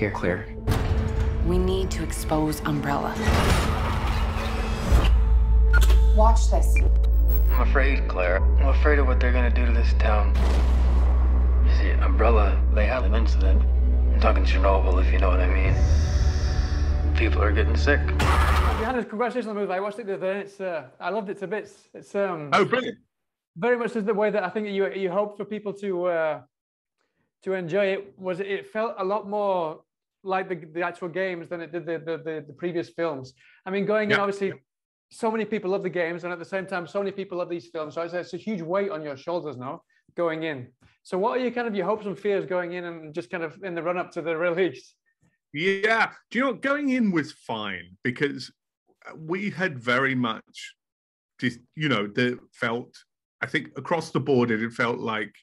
here, Claire? We need to expose Umbrella. Watch this. I'm afraid, Claire. I'm afraid of what they're gonna do to this town. You see, Umbrella, they had an incident. I'm talking Chernobyl, if you know what I mean. People are getting sick. Johannes, congratulations on the movie. I watched it the other day. It's, uh, I loved it to bits. It's um, Oh, brilliant. very much is the way that I think you you hoped for people to uh, to enjoy it. Was it, it felt a lot more like the, the actual games than it did the the, the, the previous films. I mean, going in Yeah. obviously, so many people love the games, and at the same time, so many people love these films. So it's, it's a huge weight on your shoulders now going in. So what are your kind of your hopes and fears going in, and just kind of in the run up to the release? Yeah. Do you know what? Going in was fine because we had very much just, you know, the felt, I think across the board, it felt like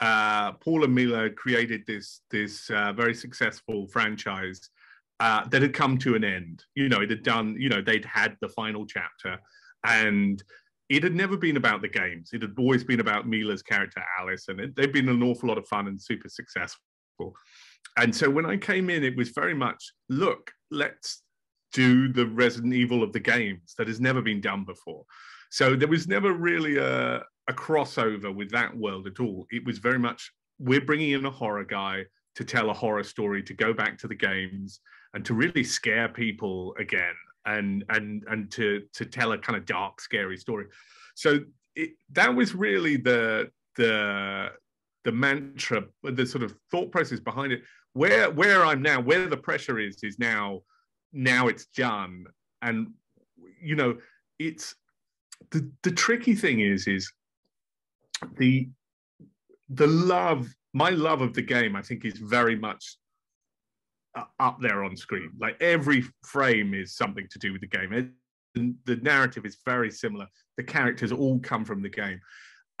uh, Paul and Mila created this, this uh, very successful franchise uh, that had come to an end. You know, it had done, you know, they'd had the final chapter and it had never been about the games. It had always been about Mila's character, Alice, and it, they've been an awful lot of fun and super successful. And so when I came in, it was very much look, let's do the Resident Evil of the games that has never been done before. So there was never really a, a crossover with that world at all. It was very much we're bringing in a horror guy to tell a horror story, to go back to the games and to really scare people again and and and to to tell a kind of dark scary story. So it, that was really the the the mantra the sort of thought process behind it. Where where i'm now where the pressure is is now now it's done. And you know it's the the tricky thing is is the the love my love of the game i think is very much uh, up there on screen. Like every frame is something to do with the game. It, the, narrative is very similar. The characters all come from the game.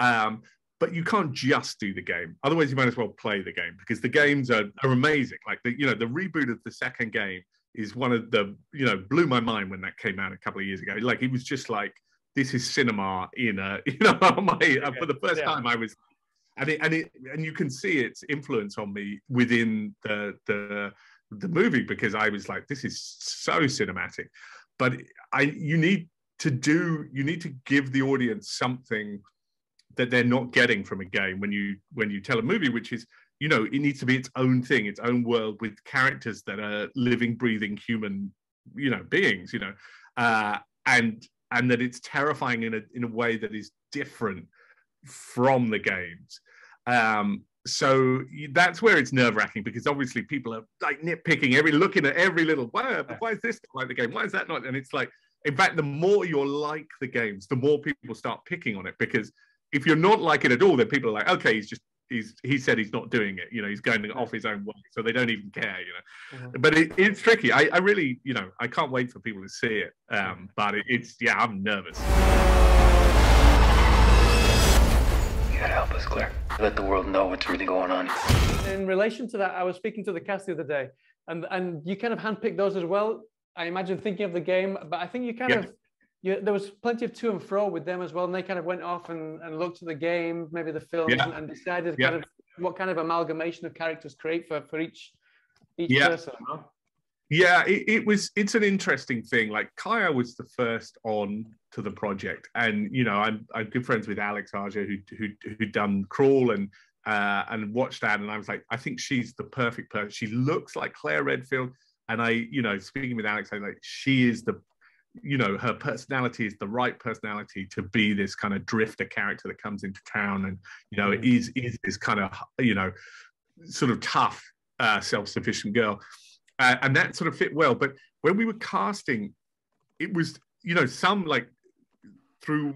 Um, but you can't just do the game. Otherwise you might as well play the game because the games are, are amazing. Like the you know the reboot of the second game is one of the you know blew my mind when that came out a couple of years ago. Like it was just like this is cinema in a you know my for the first Yeah. time i was and it and it and you can see its influence on me within the the the movie because i was like this is so cinematic but i you need to do you need to give the audience something that they're not getting from a game when you when you tell a movie which is you know it needs to be its own thing its own world with characters that are living breathing human you know beings you know uh and and that it's terrifying in a in a way that is different from the games. Um so that's where it's nerve wracking because obviously people are like nitpicking every looking at every little why, why is this not like the game? Why is that not? And it's like in fact the more you're like the games the more people start picking on it because if you're not like it at all then people are like okay he's just he's he said he's not doing it you know he's going off his own way so they don't even care you know but it, it's tricky I, I really you know i can't wait for people to see it um but it, it's yeah i'm nervous You gotta help us, Claire. Let the world know what's really going on. in relation to that, I was speaking to the cast the other day, and and you kind of handpicked those as well. I imagine thinking of the game, but I think you kind Yeah. of you, there was plenty of to and fro with them as well, and they kind of went off and, and looked at the game, maybe the films, Yeah. and, and decided Yeah. kind of what kind of amalgamation of characters create for for each each Yeah. person. huh? Yeah, it, it was. It's an interesting thing. Like Kaya was the first on to the project, and you know, I'm I'm good friends with Alex Aja, who who who'd done Crawl and uh, and watched that, and I was like, I think she's the perfect person. She looks like Claire Redfield, and I, you know, speaking with Alex, I like she is the, you know, her personality is the right personality to be this kind of drifter character that comes into town, and you know, is is this kind of you know, sort of tough, uh, self-sufficient girl uh, and that sort of fit well. But when we were casting, it was you know some like through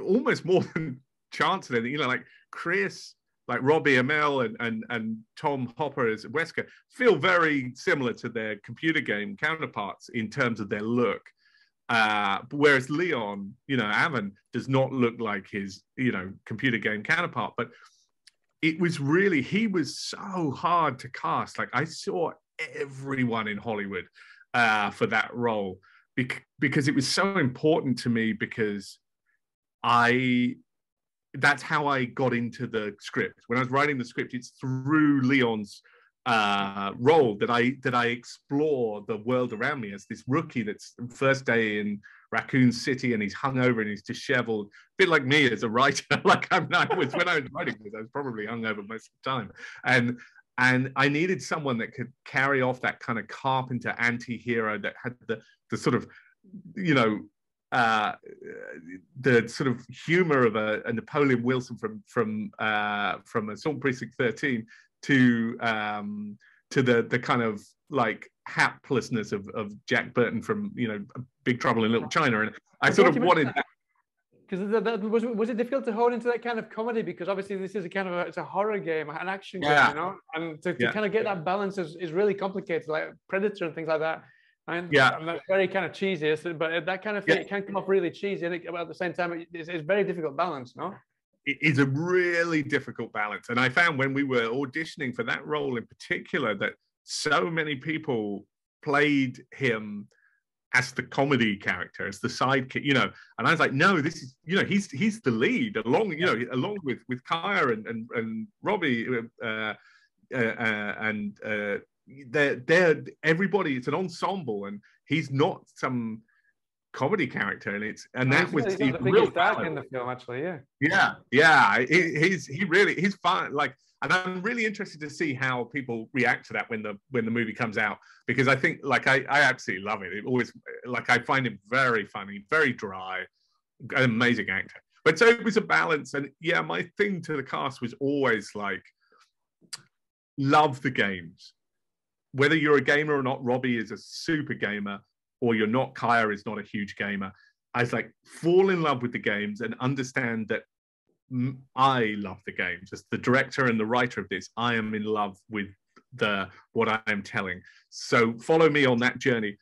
almost more than chance and. You know, like Chris, like Robbie Amell and and and Tom Hopper as Wesker feel very similar to their computer game counterparts in terms of their look. Uh, whereas Leon, you know, Avan does not look like his, you know, computer game counterpart. But it was really he was so hard to cast. Like I saw everyone in Hollywood uh, for that role bec- because it was so important to me because I that's how I got into the script. When I was writing the script, it's through Leon's uh, role that I that I explore the world around me as this rookie that's first day in Raccoon City and he's hungover and he's disheveled, a bit like me as a writer. like I'm, I was when I was writing this, I was probably hungover most of the time, and and I needed someone that could carry off that kind of carpenter anti-hero that had the the sort of you know uh, the sort of humor of a, a Napoleon Wilson from from uh, from Assault Precinct 13 to um, to the the kind of like haplessness of, of Jack Burton from you know Big Trouble in Little China, and I sort of wanted that. Because was was it difficult to hone into that kind of comedy? Because obviously this is a kind of a, it's a horror game, an action yeah. game, you know, and to, to yeah. kind of get that balance is, is really complicated, like Predator and things like that. And yeah, and that's very kind of cheesy, but that kind of thing yeah. it can come off really cheesy, and it, at the same time, it's, it's very difficult balance, no? It is a really difficult balance. And I found when we were auditioning for that role in particular that so many people played him as the comedy character, as the sidekick, you know. And I was like, no, this is, you know, he's he's the lead along, you know, along with with Kaya and and, and Robbie uh, uh, uh, and uh, they're they're everybody. It's an ensemble, and he's not some comedy character, and it's and that was the real dark in the film, actually. Yeah, yeah, yeah. He, he's he really he's fun. Like, and I'm really interested to see how people react to that when the when the movie comes out because I think like I I absolutely love it. It always like I find him very funny, very dry, an amazing actor. But so it was a balance, and yeah, my thing to the cast was always like love the games. Whether you're a gamer or not, Robbie is a super gamer or you're not Kaya is not a huge gamer. I was like, fall in love with the games and understand that I love the games. As the director and the writer of this, I am in love with the what I am telling. So follow me on that journey.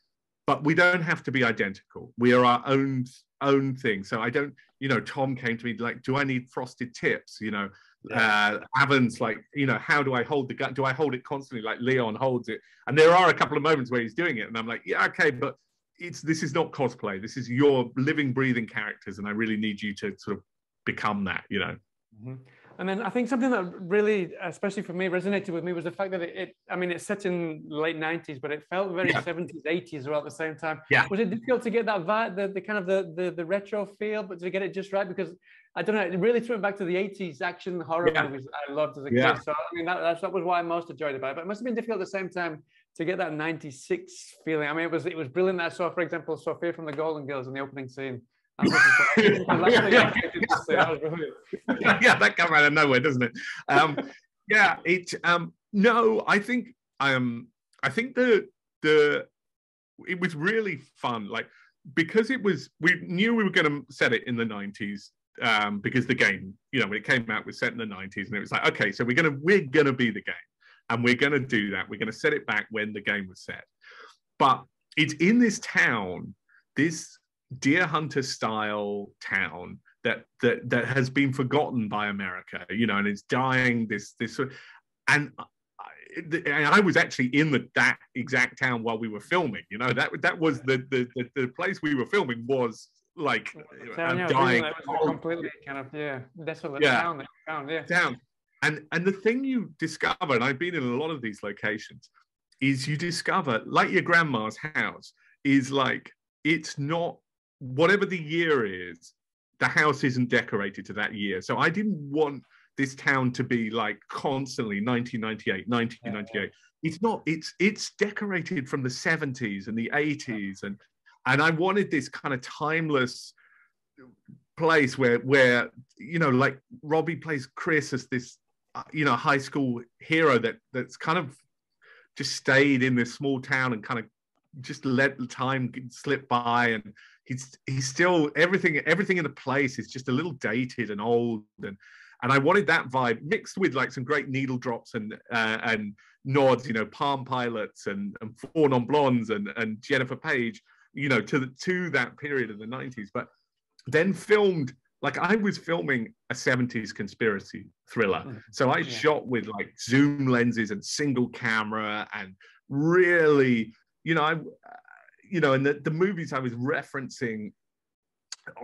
But we don't have to be identical. We are our own own thing. So I don't, you know, Tom came to me like, do I need frosted tips? You know, uh, Avan's like, you know, how do I hold the gun? Do I hold it constantly like Leon holds it? And there are a couple of moments where he's doing it, and I'm like, yeah, okay, but it's this is not cosplay. This is your living, breathing characters, and I really need you to sort of become that. You know. Mm-hmm. And then I think something that really, especially for me, resonated with me was the fact that it, it I mean, it's set in late 90s, but it felt very yeah. 70s, 80s all at the same time. Yeah. Was it difficult to get that vibe, the, the kind of the, the, the retro feel, but to get it just right? Because I don't know, it really threw me back to the 80s action horror yeah. movies I loved as a yeah. kid. So, I mean, that, that was what I most enjoyed about it. But it must have been difficult at the same time to get that 96 feeling. I mean, it was it was brilliant. I saw, for example, Sophia from the Golden Girls in the opening scene. yeah, that came out of nowhere, doesn't it? Um, yeah, it. Um, no, I think um, I think the the it was really fun. Like because it was, we knew we were going to set it in the '90s um, because the game, you know, when it came out, was set in the '90s, and it was like, okay, so we're gonna we're gonna be the game. And we're to do that. We're to set it back when the game was set. But it's in this town, this deer hunter style town that that that has been forgotten by America, you know, and it's dying. This this and and I was actually in the, that exact town while we were filming. You know that that was the the, the place we were filming was like town, uh, yeah, dying. completely kind of yeah desolate yeah. town. Town, yeah. Town and and the thing you discover and i've been in a lot of these locations is you discover like your grandma's house is like it's not whatever the year is the house isn't decorated to that year so i didn't want this town to be like constantly 1998 1998 it's not it's it's decorated from the 70s and the 80s and and i wanted this kind of timeless place where where you know like robbie plays chris as this you know high school hero that that's kind of just stayed in this small town and kind of just let the time slip by. And he's he's still everything everything in the place is just a little dated and old. And and I wanted that vibe mixed with like some great needle drops and uh, and nods, you know, Palm Pilots and, and Four Non Blondes and and Jennifer Paige, you know, to the to that period of the '90s, but then filmed like I was filming a 70s conspiracy thriller. Mm-hmm. So I yeah. shot with like zoom lenses and single camera and really, you know, I, you know, and the, the movies I was referencing,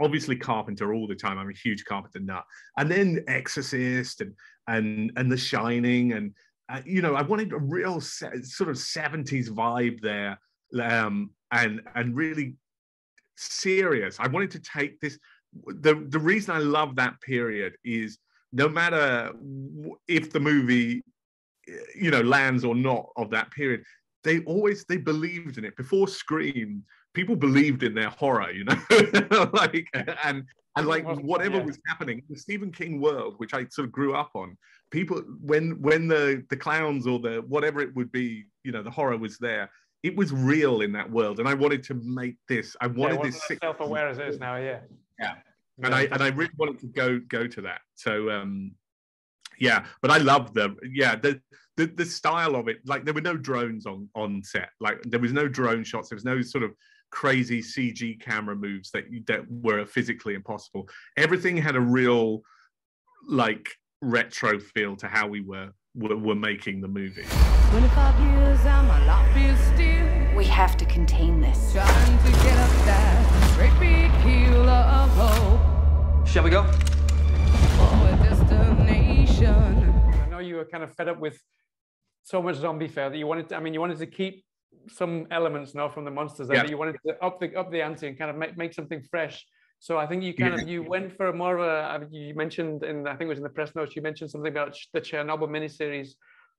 obviously Carpenter all the time. I'm a huge Carpenter nut. And then Exorcist and, and, and The Shining and, uh, you know, I wanted a real se- sort of 70s vibe there, um, and and really serious. I wanted to take this. The the reason I love that period is no matter if the movie, you know, lands or not of that period, they always they believed in it before Scream. People believed in their horror, you know, like and and like whatever yeah. was happening the Stephen King world, which I sort of grew up on, people when when the the clowns or the whatever it would be, you know, the horror was there. It was real in that world, and I wanted to make this. I wanted yeah, this self-aware as it is now. Yeah. Yeah. And I and I really wanted to go go to that. So um, yeah, but I love the yeah the the the style of it. Like there were no drones on on set. Like there was no drone shots. There was no sort of crazy CG camera moves that that were physically impossible. Everything had a real like retro feel to how we were were, were making the movie. 25 years and my life is still. We have to contain this. Trying to get up that great big hill of hope. Shall we go? I know you were kind of fed up with so much zombie fare that you wanted to, I mean, you wanted to keep some elements now from the monsters yeah. that you wanted to up the up the ante and kind of make, make something fresh. So I think you kind yeah. of you went for more of a you mentioned in I think it was in the press notes you mentioned something about the Chernobyl miniseries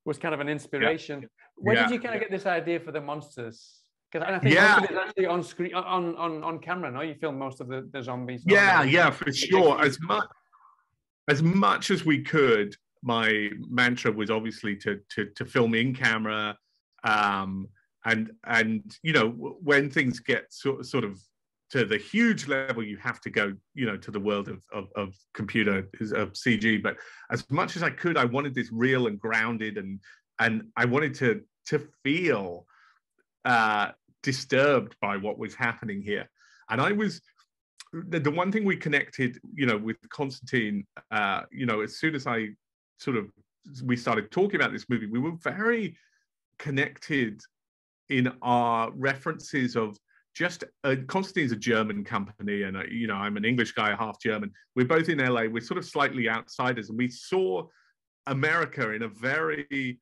was kind of an inspiration. Yeah. Where did you kind of get this idea for the monsters? Because I think yeah. most of it is actually on screen on on on camera. No, you film most of the, the zombies. Yeah, yeah, for sure. As much as much as we could, my mantra was obviously to to to film in camera. Um, and and you know when things get sort sort of to the huge level you have to go you know to the world of, of, of computer of cg but as much as i could i wanted this real and grounded and and i wanted to to feel uh disturbed by what was happening here. And i was the, the one thing we connected you know with Constantin uh you know as soon as i sort of we started talking about this movie we were very connected in our references of just uh, Constantin's a German company, and uh, you know I'm an English guy, half German. We're both in LA. We're sort of slightly outsiders, and we saw America in a very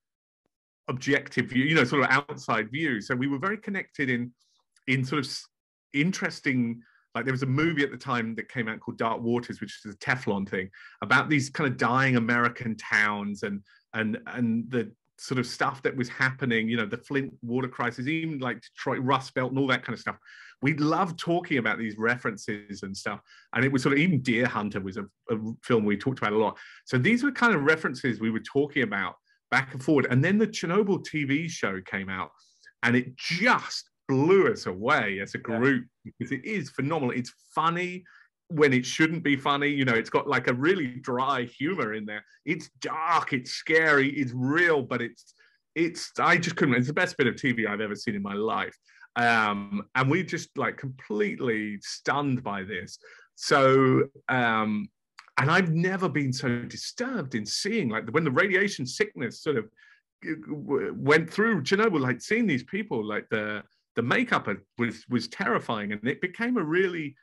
objective view, you know, sort of outside view. So we were very connected in in sort of interesting. Like there was a movie at the time that came out called Dark Waters, which is a Teflon thing about these kind of dying American towns and and and the sort of stuff that was happening, you know, the Flint water crisis, even like Detroit Rust Belt and all that kind of stuff. We loved talking about these references and stuff. And it was sort of even Deer Hunter was a, a film we talked about a lot. So these were kind of references we were talking about back and forward. And then the Chernobyl TV show came out and it just blew us away as a group yeah. because it is phenomenal. It's funny when it shouldn't be funny. You know, it's got like a really dry humor in there. It's dark, it's scary, it's real, but it's it's I just couldn't. It's the best bit of TV I've ever seen in my life. Um, and we just like completely stunned by this. So um, and I've never been so disturbed in seeing like when the radiation sickness sort of went through Chernobyl, like seeing these people, like the the makeup was was terrifying, and it became a really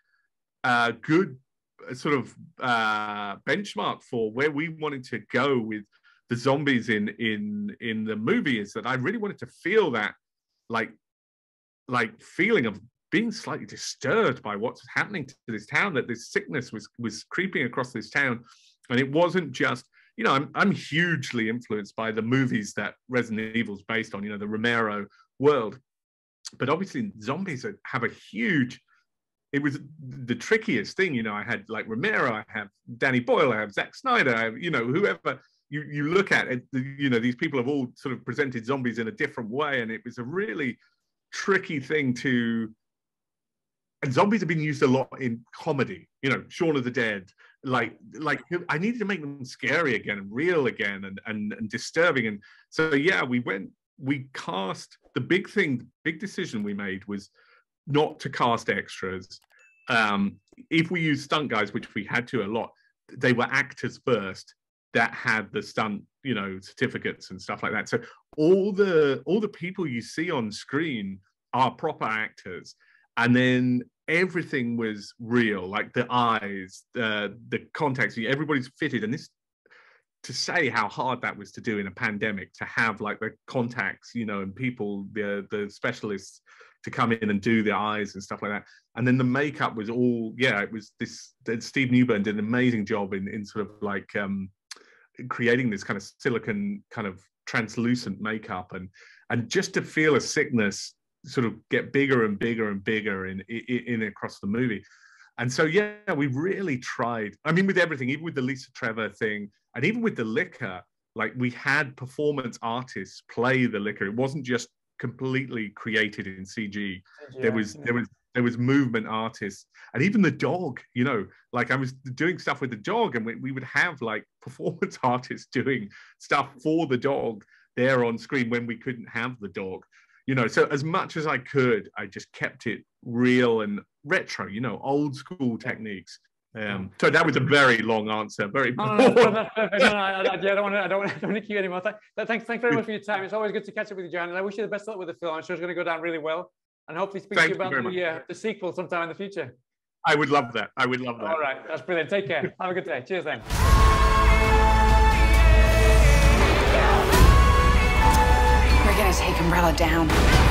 good sort of uh, benchmark for where we wanted to go with the zombies in in in the movie is that I really wanted to feel that like like feeling of being slightly disturbed by what's happening to this town that this sickness was was creeping across this town. And it wasn't just you know I'm I'm hugely influenced by the movies that Resident Evil's based on you know the Romero world. But obviously zombies have a huge it was the trickiest thing. You know, I had like Romero, I have Danny Boyle, I have Zack Snyder, I have, you know, whoever you, you look at it, you know, these people have all sort of presented zombies in a different way. And it was a really tricky thing to, and zombies have been used a lot in comedy, you know, Shaun of the Dead, like, like I needed to make them scary again and real again and, and, and disturbing. And so, yeah, we went, we cast the big thing, big decision we made was, not to cast extras. Um, if we use stunt guys, which we had to a lot, they were actors first that had the stunt, you know, certificates and stuff like that. So all the all the people you see on screen are proper actors, and then everything was real, like the eyes, the the contacts. Everybody's fitted, and this to say how hard that was to do in a pandemic to have like the contacts you know and people the the specialists to come in and do the eyes and stuff like that. And then the makeup was all yeah it was this steve newburn did an amazing job in in sort of like um creating this kind of silicon kind of translucent makeup. And and just to feel a sickness sort of get bigger and bigger and bigger in in, in across the movie. And so yeah we really tried i mean with everything even with the lisa trevor thing and even with the Licker like we had performance artists play the Licker. It wasn't just completely created in cg there was yeah. there was there was movement artists and even the dog you know like i was doing stuff with the dog and we, we would have like performance artists doing stuff for the dog there on screen when we couldn't have the dog you know. So as much as i could i just kept it real and retro you know old school techniques um, so that was a very long answer. Very. No, no, no, no, no, I, I, don't want to. I don't want to, don't want to keep you anymore. Thanks, thanks very much for your time. It's always good to catch up with you, John. And I wish you the best luck with the film. I'm sure it's going to go down really well. And hopefully speak Thank to you about you the, uh, the sequel sometime in the future. I would love that. I would love that. All right, that's brilliant. Take care. Have a good day. Cheers, then. We're gonna take Umbrella down.